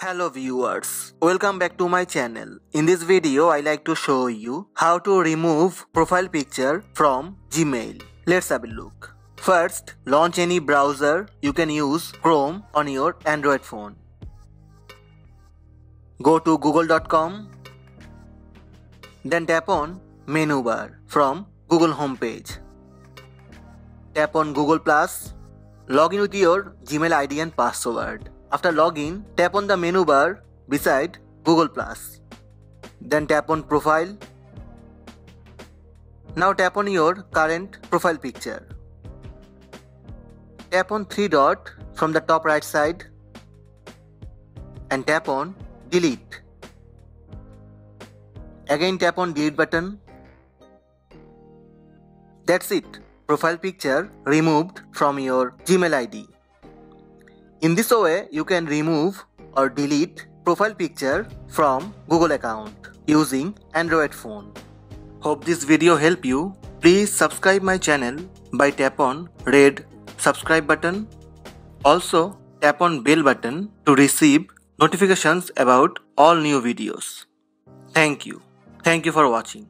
Hello viewers, welcome back to my channel. In this video, I like to show you how to remove profile picture from Gmail. Let's have a look. First, launch any browser. You can use Chrome on your Android phone. Go to google.com. Then tap on menu bar from Google homepage. Tap on Google Plus. Log in with your Gmail ID and password. After login, tap on the menu bar beside Google Plus. Then tap on Profile. Now tap on your current profile picture. Tap on three dot from the top right side and tap on Delete. Again tap on Delete button. That's it. Profile picture removed from your Gmail ID. In this way, you can remove or delete profile picture from Google account using Android phone. Hope this video help you. Please subscribe my channel by tap on red subscribe button. Also tap on bell button to receive notifications about all new videos. Thank you. Thank you for watching.